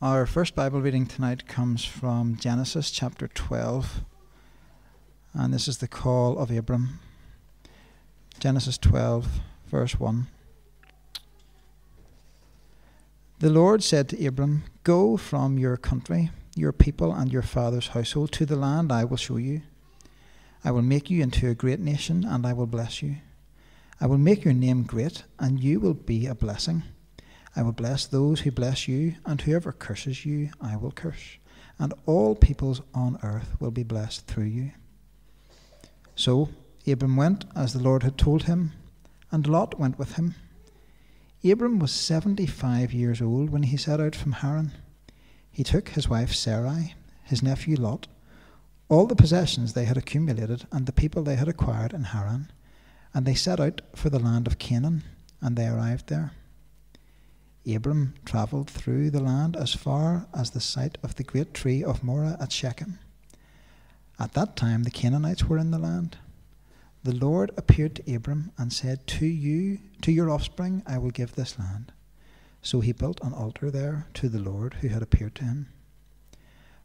Our first Bible reading tonight comes from Genesis chapter 12, and this is the call of Abram. Genesis 12, verse 1. The Lord said to Abram, Go from your country, your people, and your father's household to the land I will show you. I will make you into a great nation, and I will bless you. I will make your name great, and you will be a blessing. I will bless those who bless you, and whoever curses you, I will curse. And all peoples on earth will be blessed through you. So Abram went as the Lord had told him, and Lot went with him. Abram was seventy five years old when he set out from Haran. He took his wife Sarai, his nephew Lot, all the possessions they had accumulated, and the people they had acquired in Haran, and they set out for the land of Canaan, and they arrived there. Abram travelled through the land as far as the site of the great tree of Moreh at Shechem. At that time the Canaanites were in the land. The Lord appeared to Abram and said, To you, to your offspring, I will give this land. So he built an altar there to the Lord who had appeared to him.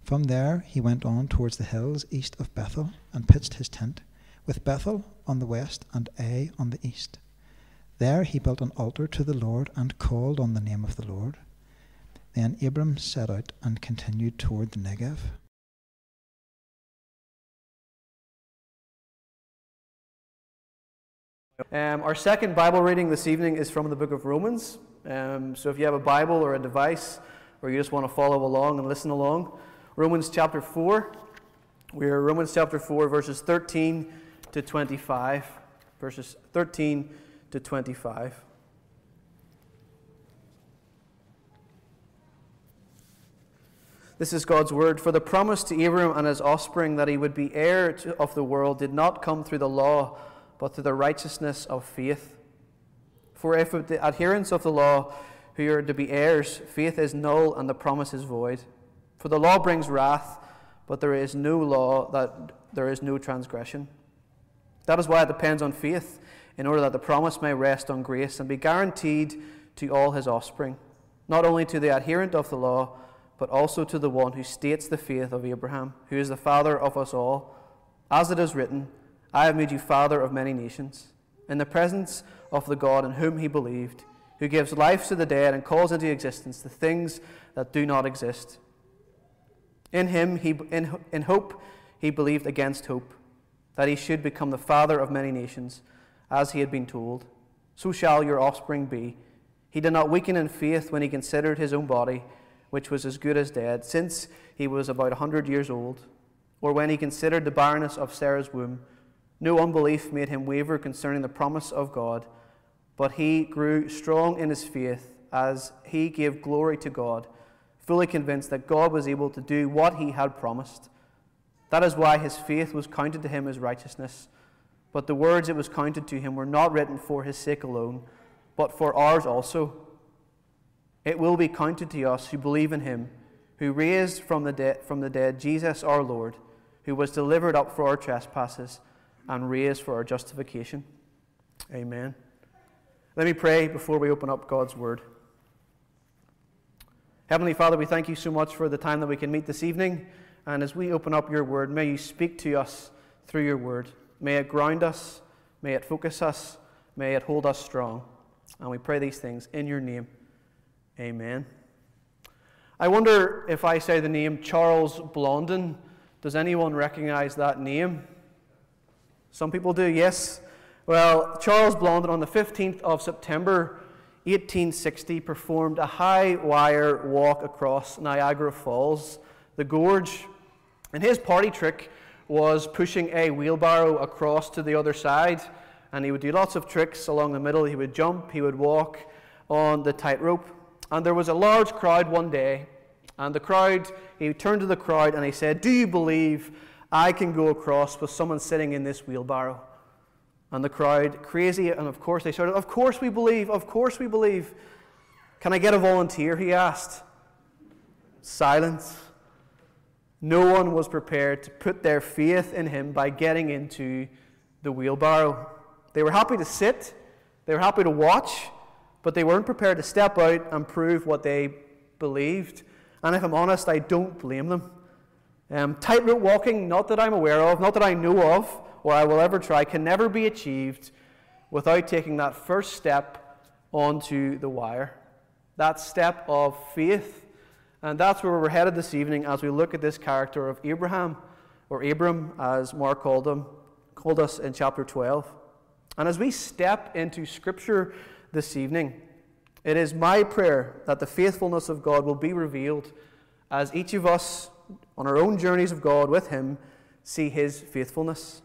From there he went on towards the hills east of Bethel and pitched his tent, with Bethel on the west and Ai on the east. There he built an altar to the Lord and called on the name of the Lord. Then Abram set out and continued toward the Negev. Um, our second Bible reading this evening is from the book of Romans. Um, so if you have a Bible or a device, or you just want to follow along and listen along, Romans chapter 4. We are Romans chapter 4, verses 13 to 25. Verses 13 to 25. This is God's word. For the promise to Abraham and his offspring that he would be heir to, of the world did not come through the law, but through the righteousness of faith. For if the adherents of the law who are to be heirs, faith is null and the promise is void. For the law brings wrath, but there is no law that there is no transgression. That is why it depends on faith in order that the promise may rest on grace and be guaranteed to all his offspring, not only to the adherent of the law, but also to the one who states the faith of Abraham, who is the father of us all. As it is written, I have made you father of many nations, in the presence of the God in whom he believed, who gives life to the dead and calls into existence the things that do not exist. In him, he, in, in hope, he believed against hope, that he should become the father of many nations as he had been told, so shall your offspring be. He did not weaken in faith when he considered his own body, which was as good as dead, since he was about a hundred years old, or when he considered the barrenness of Sarah's womb. No unbelief made him waver concerning the promise of God, but he grew strong in his faith as he gave glory to God, fully convinced that God was able to do what he had promised. That is why his faith was counted to him as righteousness. But the words it was counted to him were not written for his sake alone, but for ours also. It will be counted to us who believe in him, who raised from the, de- from the dead Jesus our Lord, who was delivered up for our trespasses and raised for our justification. Amen. Let me pray before we open up God's word. Heavenly Father, we thank you so much for the time that we can meet this evening. And as we open up your word, may you speak to us through your word. May it ground us, may it focus us, may it hold us strong. And we pray these things in your name. Amen. I wonder if I say the name Charles Blondin, does anyone recognize that name? Some people do, yes. Well, Charles Blondin on the 15th of September 1860 performed a high wire walk across Niagara Falls, the gorge. And his party trick was pushing a wheelbarrow across to the other side. And he would do lots of tricks along the middle. He would jump, he would walk on the tightrope. And there was a large crowd one day. And the crowd, he turned to the crowd and he said, Do you believe I can go across with someone sitting in this wheelbarrow? And the crowd, crazy, and of course they shouted, Of course we believe, of course we believe. Can I get a volunteer? He asked. Silence. No one was prepared to put their faith in him by getting into the wheelbarrow. They were happy to sit, they were happy to watch, but they weren't prepared to step out and prove what they believed. And if I'm honest, I don't blame them. Um, tightrope walking, not that I'm aware of, not that I know of, or I will ever try, can never be achieved without taking that first step onto the wire. That step of faith. And that's where we're headed this evening as we look at this character of Abraham, or Abram, as Mark called him, called us in chapter 12. And as we step into Scripture this evening, it is my prayer that the faithfulness of God will be revealed as each of us, on our own journeys of God with Him, see His faithfulness.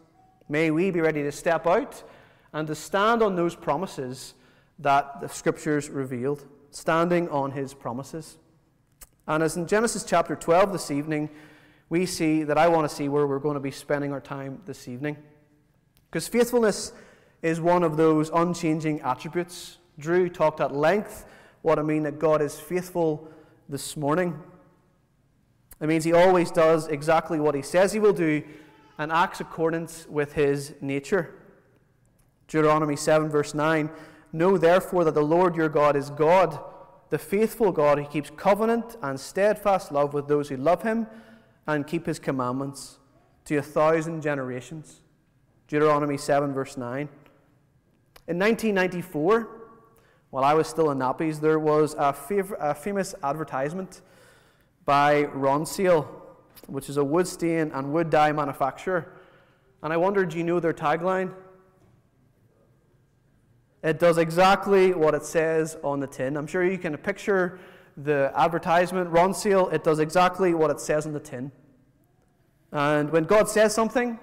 May we be ready to step out and to stand on those promises that the Scriptures revealed, standing on His promises. And as in Genesis chapter 12 this evening, we see that I want to see where we're going to be spending our time this evening. Because faithfulness is one of those unchanging attributes. Drew talked at length what I mean that God is faithful this morning. It means he always does exactly what he says he will do and acts accordance with his nature. Deuteronomy 7, verse 9 Know therefore that the Lord your God is God, the faithful God who keeps covenant and steadfast love with those who love him and keep his commandments to a thousand generations. Deuteronomy 7, verse 9. In 1994, while I was still in nappies, there was a, fav- a famous advertisement by Ronseal, which is a wood stain and wood dye manufacturer. And I wondered, do you know their tagline? It does exactly what it says on the tin. I'm sure you can picture the advertisement, Ronseal, it does exactly what it says on the tin. And when God says something,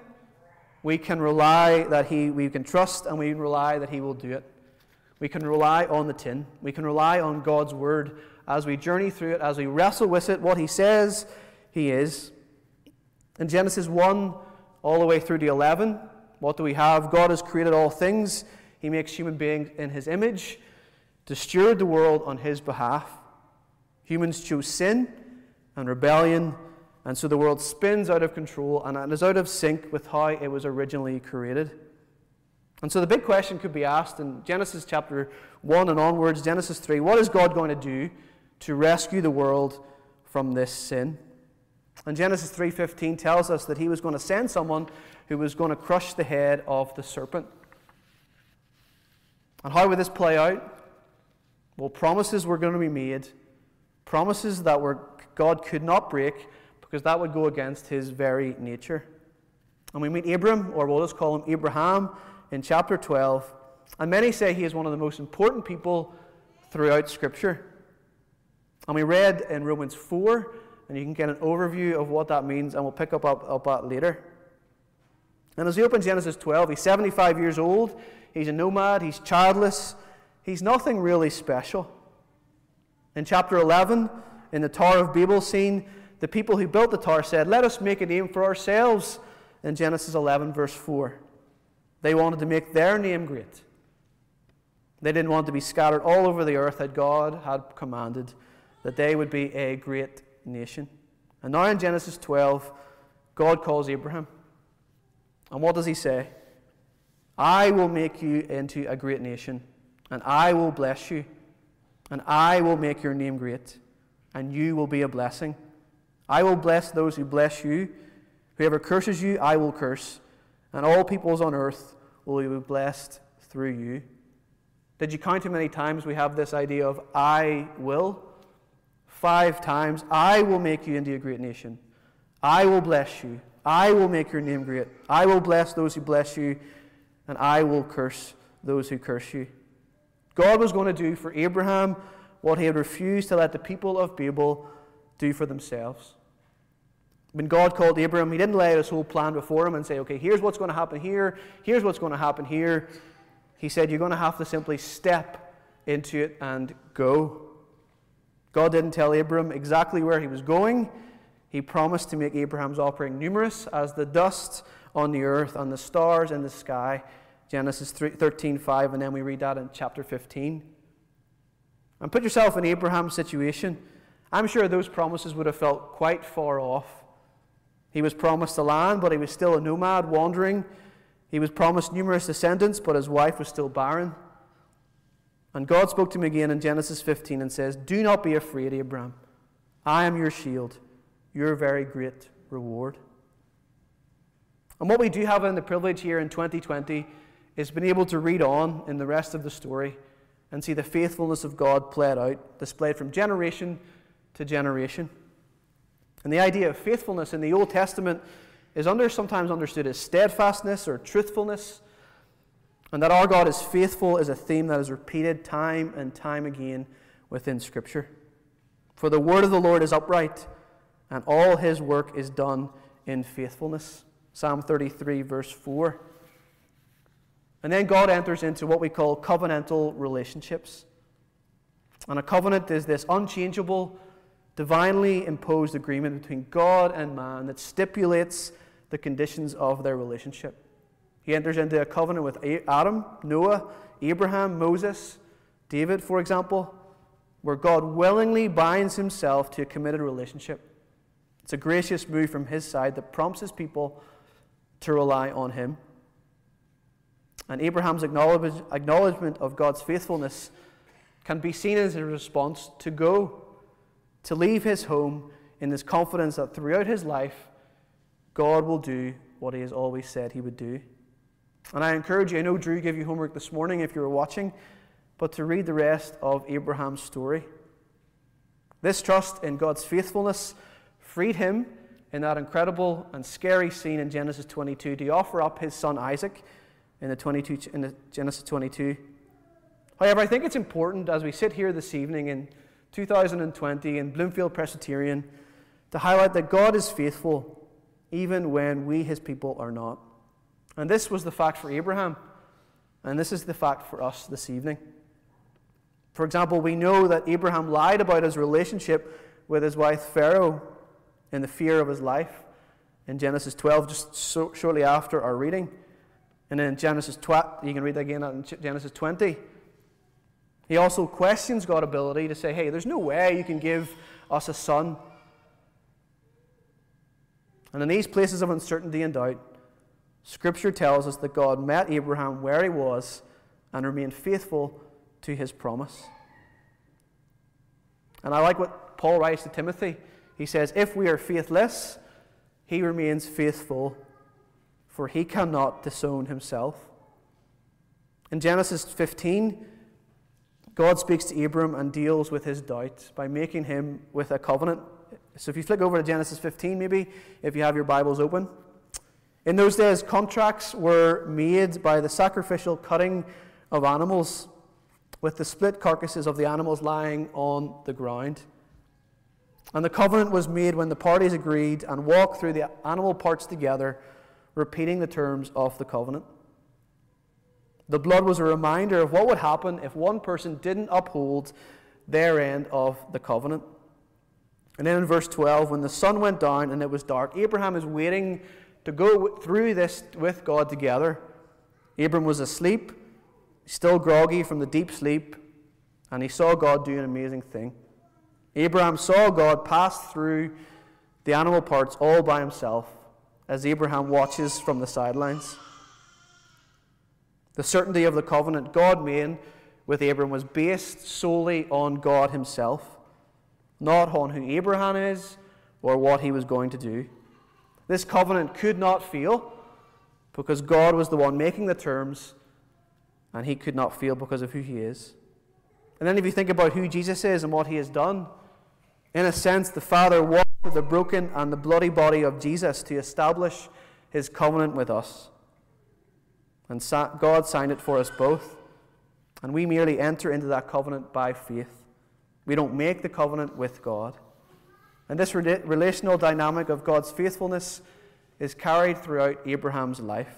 we can rely that he, we can trust and we can rely that He will do it. We can rely on the tin. We can rely on God's Word as we journey through it, as we wrestle with it, what He says He is. In Genesis 1 all the way through to 11, what do we have? God has created all things, He makes human beings in His image to steward the world on His behalf. Humans choose sin and rebellion and so the world spins out of control and is out of sync with how it was originally created. And so the big question could be asked in Genesis chapter 1 and onwards, Genesis 3 what is God going to do to rescue the world from this sin? And Genesis 3:15 tells us that he was going to send someone who was going to crush the head of the serpent. And how would this play out? Well, promises were going to be made, promises that were God could not break, because that would go against his very nature. And we meet Abram, or we'll just call him Abraham, in chapter 12. And many say he is one of the most important people throughout Scripture. And we read in Romans 4, and you can get an overview of what that means, and we'll pick up, up, up that later. And as he opens Genesis 12, he's 75 years old, he's a nomad, he's childless, he's nothing really special. In chapter 11, in the Tower of Babel scene, the people who built the tower said, Let us make a name for ourselves in Genesis 11, verse 4. They wanted to make their name great. They didn't want to be scattered all over the earth that God had commanded that they would be a great nation. And now in Genesis 12, God calls Abraham. And what does he say? I will make you into a great nation, and I will bless you, and I will make your name great, and you will be a blessing. I will bless those who bless you. Whoever curses you, I will curse. And all peoples on earth will be blessed through you. Did you count how many times we have this idea of I will? Five times. I will make you into a great nation. I will bless you. I will make your name great. I will bless those who bless you. And I will curse those who curse you. God was going to do for Abraham what he had refused to let the people of Babel do for themselves. When God called Abraham, he didn't lay his whole plan before him and say, okay, here's what's going to happen here, here's what's going to happen here. He said, you're going to have to simply step into it and go. God didn't tell Abraham exactly where he was going. He promised to make Abraham's offering numerous as the dust on the earth on the stars in the sky. Genesis 13, 5, and then we read that in chapter 15. And put yourself in Abraham's situation. I'm sure those promises would have felt quite far off. He was promised a land, but he was still a nomad wandering. He was promised numerous descendants, but his wife was still barren. And God spoke to him again in Genesis 15 and says, Do not be afraid, Abraham. I am your shield, your very great reward. And what we do have in the privilege here in 2020 is being able to read on in the rest of the story and see the faithfulness of God played out, displayed from generation to generation. And the idea of faithfulness in the Old Testament is under, sometimes understood as steadfastness or truthfulness. And that our God is faithful is a theme that is repeated time and time again within Scripture. For the word of the Lord is upright, and all his work is done in faithfulness. Psalm 33, verse 4. And then God enters into what we call covenantal relationships. And a covenant is this unchangeable, divinely imposed agreement between God and man that stipulates the conditions of their relationship. He enters into a covenant with Adam, Noah, Abraham, Moses, David, for example, where God willingly binds himself to a committed relationship. It's a gracious move from his side that prompts his people to rely on him. And Abraham's acknowledgement of God's faithfulness can be seen as a response to go, to leave his home in this confidence that throughout his life, God will do what he has always said he would do. And I encourage you, I know Drew gave you homework this morning if you were watching, but to read the rest of Abraham's story. This trust in God's faithfulness freed him in that incredible and scary scene in Genesis 22 to offer up his son Isaac in the, 22, in the Genesis 22. However, I think it's important as we sit here this evening in 2020 in Bloomfield Presbyterian to highlight that God is faithful even when we, his people, are not. And this was the fact for Abraham, and this is the fact for us this evening. For example, we know that Abraham lied about his relationship with his wife Pharaoh in the fear of his life in Genesis 12, just so, shortly after our reading. And then Genesis 12, you can read that again in Genesis 20. He also questions God's ability to say, hey, there's no way you can give us a son. And in these places of uncertainty and doubt, Scripture tells us that God met Abraham where he was and remained faithful to his promise. And I like what Paul writes to Timothy. He says, If we are faithless, he remains faithful, for he cannot disown himself. In Genesis 15, God speaks to Abram and deals with his doubt by making him with a covenant. So if you flick over to Genesis 15, maybe, if you have your Bibles open. In those days, contracts were made by the sacrificial cutting of animals, with the split carcasses of the animals lying on the ground. And the covenant was made when the parties agreed and walked through the animal parts together, repeating the terms of the covenant. The blood was a reminder of what would happen if one person didn't uphold their end of the covenant. And then in verse 12, when the sun went down and it was dark, Abraham is waiting to go through this with God together. Abram was asleep, still groggy from the deep sleep, and he saw God do an amazing thing. Abraham saw God pass through the animal parts all by himself as Abraham watches from the sidelines. The certainty of the covenant God made with Abraham was based solely on God himself, not on who Abraham is or what he was going to do. This covenant could not fail because God was the one making the terms, and he could not fail because of who he is. And then, if you think about who Jesus is and what he has done, in a sense, the Father walked with the broken and the bloody body of Jesus to establish his covenant with us. And God signed it for us both. And we merely enter into that covenant by faith. We don't make the covenant with God. And this relational dynamic of God's faithfulness is carried throughout Abraham's life.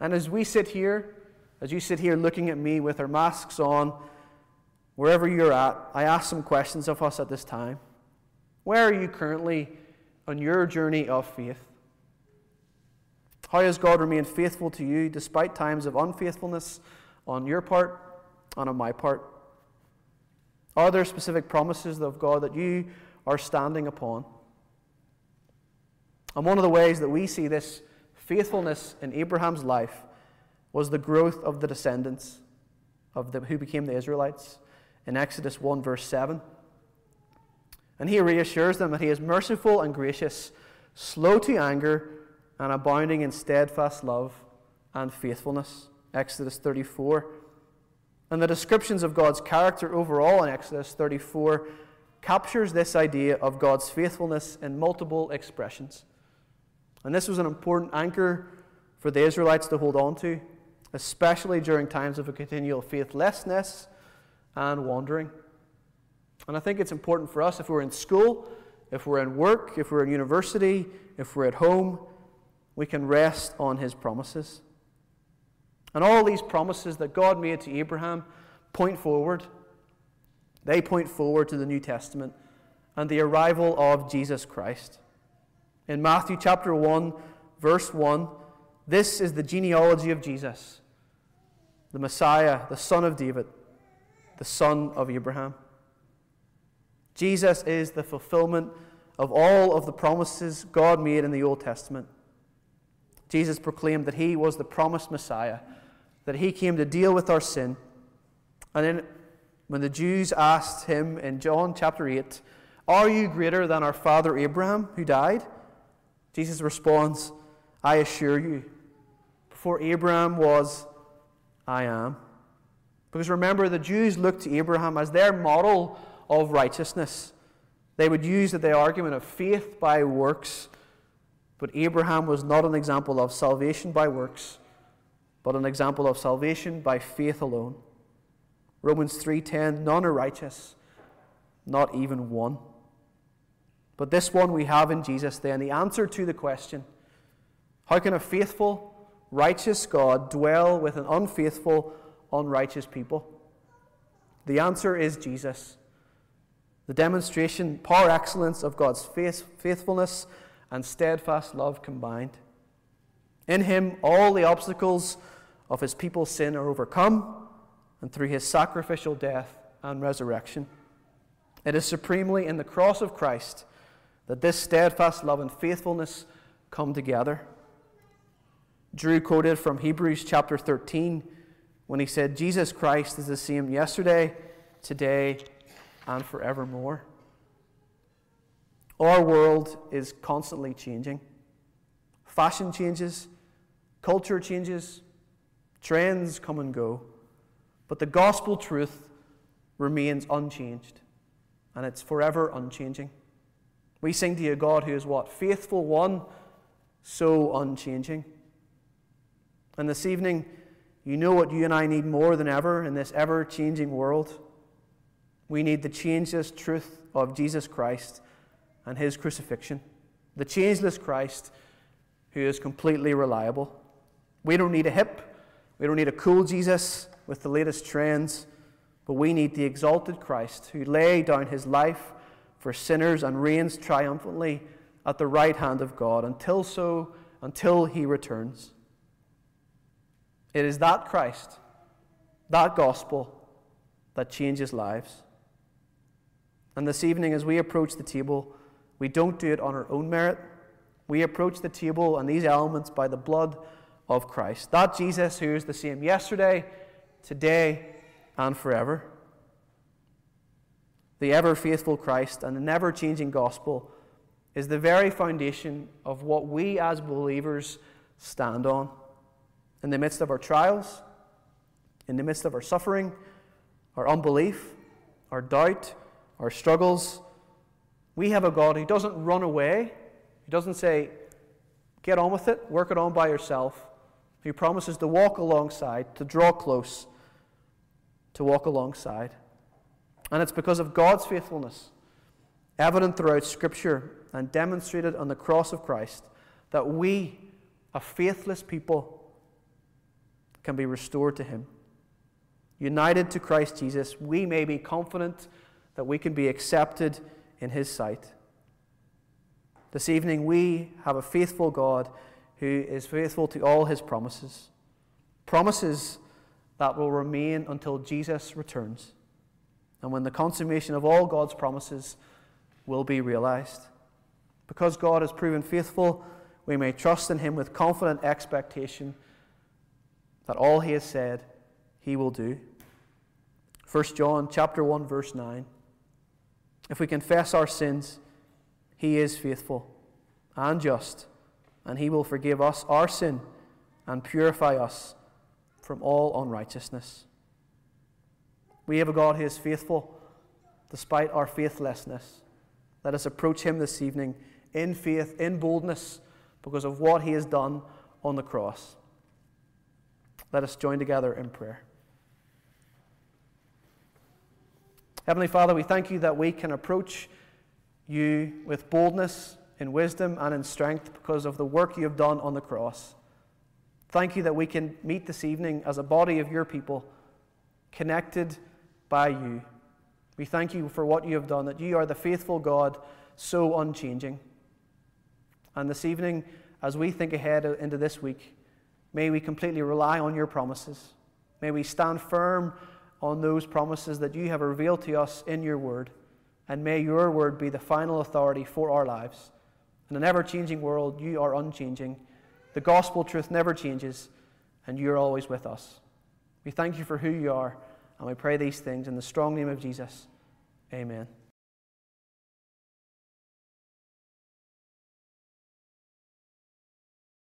And as we sit here, as you sit here looking at me with our masks on, wherever you're at, I ask some questions of us at this time. Where are you currently on your journey of faith? How has God remained faithful to you despite times of unfaithfulness on your part and on my part? Are there specific promises of God that you are standing upon? And one of the ways that we see this faithfulness in Abraham's life was the growth of the descendants of the, who became the Israelites in Exodus 1, verse 7. And he reassures them that he is merciful and gracious, slow to anger, and abounding in steadfast love and faithfulness. Exodus 34. And the descriptions of God's character overall in Exodus 34 captures this idea of God's faithfulness in multiple expressions. And this was an important anchor for the Israelites to hold on to, especially during times of a continual faithlessness and wandering. And I think it's important for us if we're in school, if we're in work, if we're in university, if we're at home, we can rest on his promises. And all these promises that God made to Abraham point forward. They point forward to the New Testament and the arrival of Jesus Christ. In Matthew chapter 1, verse 1, this is the genealogy of Jesus, the Messiah, the son of David, the son of Abraham. Jesus is the fulfillment of all of the promises God made in the Old Testament. Jesus proclaimed that he was the promised Messiah, that he came to deal with our sin. And then, when the Jews asked him in John chapter 8, Are you greater than our father Abraham, who died? Jesus responds, I assure you, before Abraham was, I am. Because remember, the Jews looked to Abraham as their model of righteousness. They would use the argument of faith by works but Abraham was not an example of salvation by works, but an example of salvation by faith alone. Romans 3:10 none are righteous, not even one. But this one we have in Jesus then the answer to the question, how can a faithful, righteous God dwell with an unfaithful, unrighteous people? The answer is Jesus. The demonstration, par excellence of God's faith, faithfulness and steadfast love combined. In him, all the obstacles of his people's sin are overcome, and through his sacrificial death and resurrection. It is supremely in the cross of Christ that this steadfast love and faithfulness come together. Drew quoted from Hebrews chapter 13 when he said, Jesus Christ is the same yesterday, today, and forevermore. Our world is constantly changing. Fashion changes, culture changes, trends come and go. But the gospel truth remains unchanged, and it's forever unchanging. We sing to a God who is what? Faithful one, so unchanging. And this evening, you know what you and I need more than ever in this ever changing world? We need the changeless truth of Jesus Christ and his crucifixion, the changeless Christ who is completely reliable. We don't need a hip, we don't need a cool Jesus with the latest trends, but we need the exalted Christ who laid down his life for sinners and reigns triumphantly at the right hand of God until so until he returns. It is that Christ, that gospel that changes lives. And this evening as we approach the table, we don't do it on our own merit. We approach the table and these elements by the blood of Christ. That Jesus who is the same yesterday, today, and forever. The ever faithful Christ and the never changing gospel is the very foundation of what we as believers stand on. In the midst of our trials, in the midst of our suffering, our unbelief, our doubt, our struggles, we have a God who doesn't run away, He doesn't say, get on with it, work it on by yourself. He promises to walk alongside, to draw close, to walk alongside. And it's because of God's faithfulness, evident throughout Scripture and demonstrated on the cross of Christ, that we, a faithless people, can be restored to Him. United to Christ Jesus, we may be confident that we can be accepted in His sight. This evening, we have a faithful God who is faithful to all His promises. Promises that will remain until Jesus returns and when the consummation of all God's promises will be realized. Because God has proven faithful, we may trust in Him with confident expectation that all He has said, He will do. 1 John chapter 1 verse 9 If we confess our sins, He is faithful and just, and He will forgive us our sin and purify us from all unrighteousness. We have a God who is faithful despite our faithlessness. Let us approach Him this evening in faith, in boldness, because of what He has done on the cross. Let us join together in prayer. Heavenly Father, we thank you that we can approach you with boldness, in wisdom, and in strength because of the work you have done on the cross. Thank you that we can meet this evening as a body of your people, connected by you. We thank you for what you have done, that you are the faithful God, so unchanging. And this evening, as we think ahead into this week, may we completely rely on your promises. May we stand firm on those promises that you have revealed to us in your word. And may your word be the final authority for our lives. In an ever changing world, you are unchanging. The gospel truth never changes, and you're always with us. We thank you for who you are, and we pray these things in the strong name of Jesus. Amen.